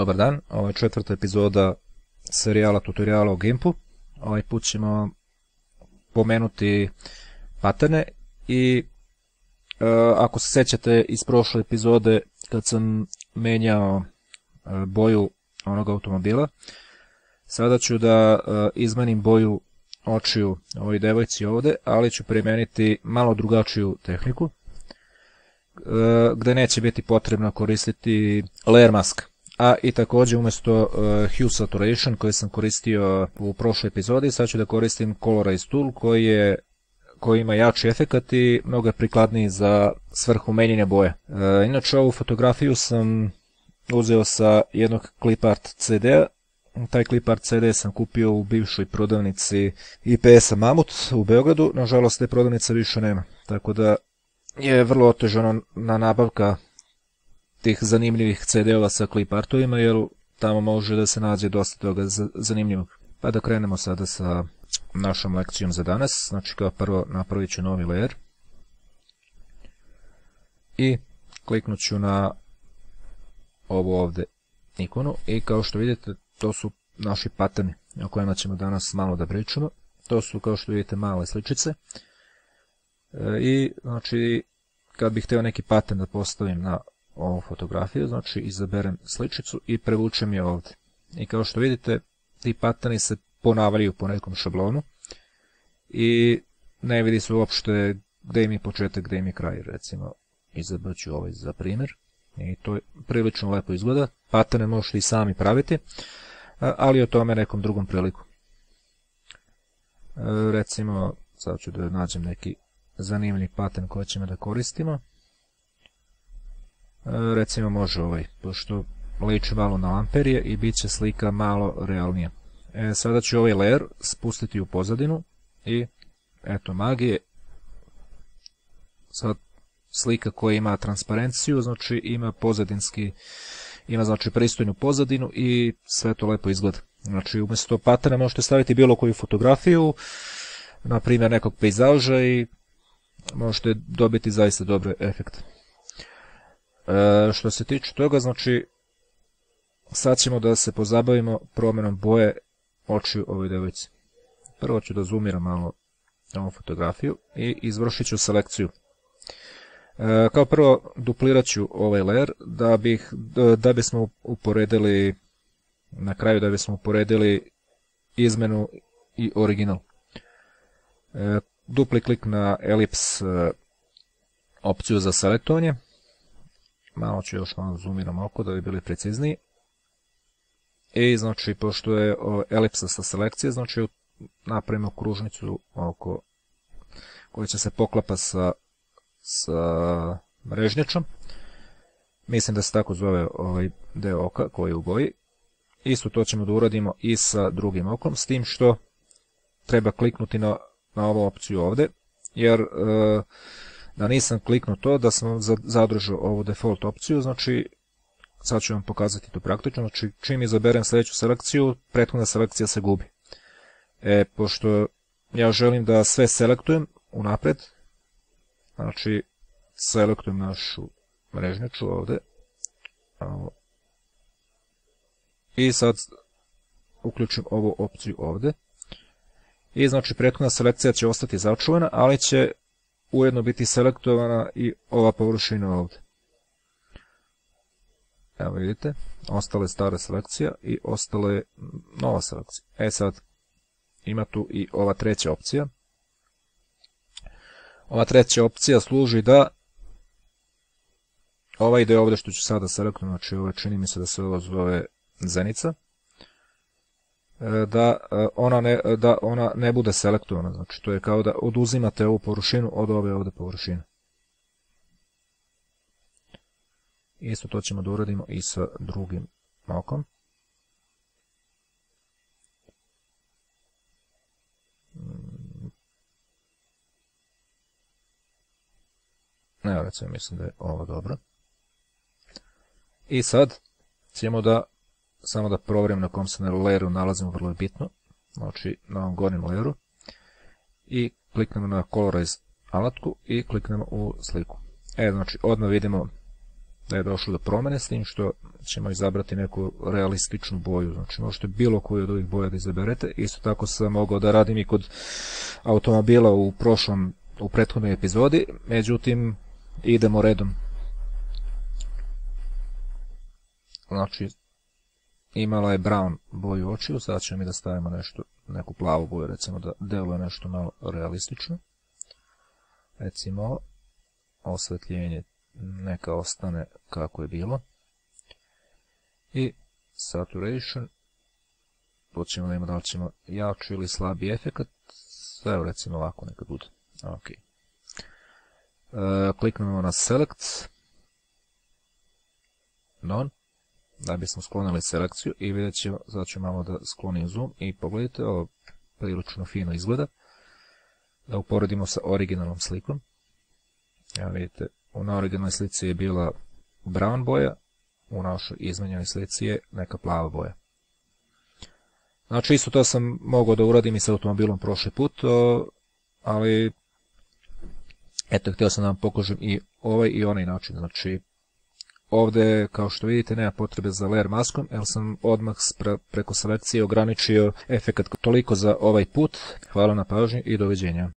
Dobar dan, ovo je četvrta epizoda serijala tutoriala o Gimpu. Ovaj put ćemo pomenuti paterne i e, ako se sećate iz prošle epizode kad sam menjao e, boju onog automobila, sada ću da e, izmenim boju očiju ovoj devojci ovde, ali ću primeniti malo drugačiju tehniku, gde neće biti potrebno koristiti layer mask. A i takođe umesto uh, Hue Saturation koji sam koristio u prošloj epizodi, sad ću da koristim Colorize Tool koji je koji ima jači efekat i mnogo je prikladniji za svrhu menjanja boje. E, inače ovu fotografiju sam uzeo sa jednog clipart CD-a Taj clipart CD sam kupio u bivšoj prodavnici IPS-a Mamut u Beogradu, nažalost te prodavnice više nema, tako da je vrlo otežano na nabavka tih zanimljivih CD-ova sa clipartovima, jer tamo može da se nađe dosta toga zanimljivog. Pa da krenemo sada sa našom lekcijom za danas. Znači kao prvo napravit ću novi layer i kliknut ću na ovo ovde ikonu i kao što vidite to su naši paterni o kojima ćemo danas malo da pričamo. To su kao što vidite male sličice. E, I znači kad bih hteo neki pattern da postavim na ovu fotografiju, znači izaberem sličicu i prevučem je ovde. I kao što vidite, ti patterni se ponavljaju po nekom šablonu i ne vidi se uopšte gde im je početak, gde im je kraj, recimo izabrat ću ovaj za primjer i to je prilično lepo izgleda, paterne možete i sami praviti, ali o tome nekom drugom priliku. Recimo, sad ću da nađem neki zanimljiv pattern koji ćemo da koristimo. Recimo može ovaj, pošto liči malo na lamperije i bit će slika malo realnija. E, sada ću ovaj layer spustiti u pozadinu i eto magije. Sad slika koja ima transparenciju, znači ima pozadinski, ima znači pristojnu pozadinu i sve to lepo izgleda. Znači umjesto pattern možete staviti bilo koju fotografiju, na primjer nekog pejzaža i možete dobiti zaista dobre efekte. E, što se tiče toga, znači sad ćemo da se pozabavimo promjenom boje očiju ovoj devojci. Prvo ću da zoomiram malo ovu fotografiju i izvršit ću selekciju. E, kao prvo duplirat ću ovaj layer da, bih, da, da bismo uporedili na kraju da bismo uporedili izmenu i original. E, dupli klik na elips e, opciju za selektovanje. Malo ću još malo zoomiram oko da bi bili precizniji. I znači, pošto je elipsa sa selekcije, znači napravimo kružnicu oko koja će se poklapa sa, sa mrežnjačom. Mislim da se tako zove ovaj deo oka koji je u boji. Isto to ćemo da uradimo i sa drugim okom, s tim što treba kliknuti na, na ovu opciju ovde, jer e, da nisam kliknuo to, da sam zadržao ovu default opciju, znači sad ću vam pokazati to praktično, znači čim izaberem sledeću selekciju, prethodna selekcija se gubi. E, pošto ja želim da sve selektujem unapred, znači selektujem našu mrežnjaču ovde, i sad uključim ovu opciju ovde, i znači prethodna selekcija će ostati začuvana, ali će ujedno biti selektovana i ova površina ovde. Evo vidite, ostale stara selekcija i ostale nova selekcija. E sad, ima tu i ova treća opcija. Ova treća opcija služi da ova ide ovde što ću sada selektovati, znači ovo čini mi se da se ovo zove zenica, da e, ona ne, da ona ne bude selektovana, znači to je kao da oduzimate ovu površinu od ove ovde površine. Isto to ćemo da uradimo i sa drugim okom. Evo recimo mislim da je ovo dobro. I sad ćemo da samo da proverim na kom se na layeru nalazimo vrlo bitno. Znači na ovom gornjem layeru. I kliknemo na Colorize alatku i kliknemo u sliku. E, znači odmah vidimo da je došlo do promene s tim što ćemo izabrati neku realističnu boju. Znači možete bilo koju od ovih boja da izaberete. Isto tako sam mogao da radim i kod automobila u prošlom, u prethodnoj epizodi. Međutim, idemo redom. Znači, imala je brown boju očiju, sad ćemo mi da stavimo nešto, neku plavu boju, recimo da deluje nešto malo realistično. Recimo, osvetljenje neka ostane kako je bilo. I saturation, počnemo da imamo da ćemo jači ili slabi efekt, evo recimo ovako neka bude. Ok. E, kliknemo na select, none, da bismo sklonili selekciju i vidjet ćemo, sad ću malo da sklonim zoom i pogledajte, ovo prilično fino izgleda. Da uporedimo sa originalnom slikom. Evo vidite, na originalnoj slici je bila brown boja, u našoj izmenjenoj slici je neka plava boja. Znači isto to sam mogao da uradim i sa automobilom prošli put, ali eto, htio sam da vam pokažem i ovaj i onaj način. Znači, ovde, kao što vidite, nema potrebe za layer maskom, jer sam odmah preko selekcije ograničio efekt toliko za ovaj put. Hvala na pažnji i doviđenja.